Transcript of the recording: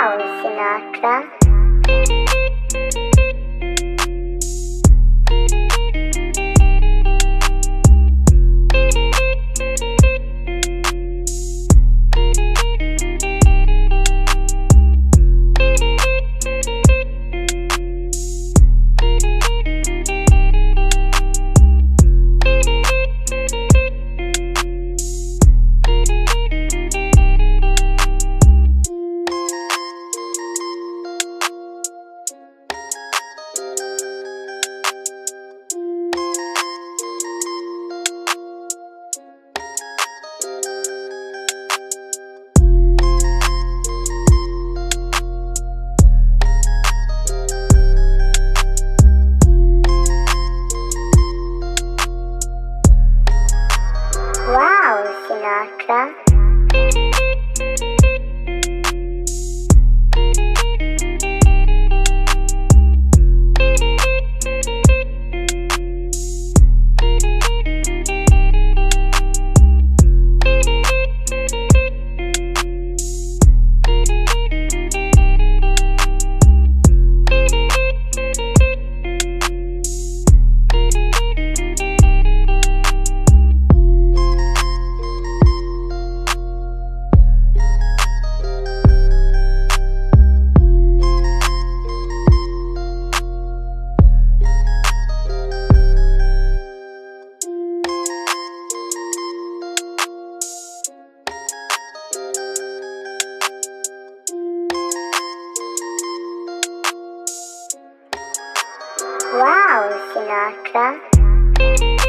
Sinatra. Sinatra. Wow, Sinatra.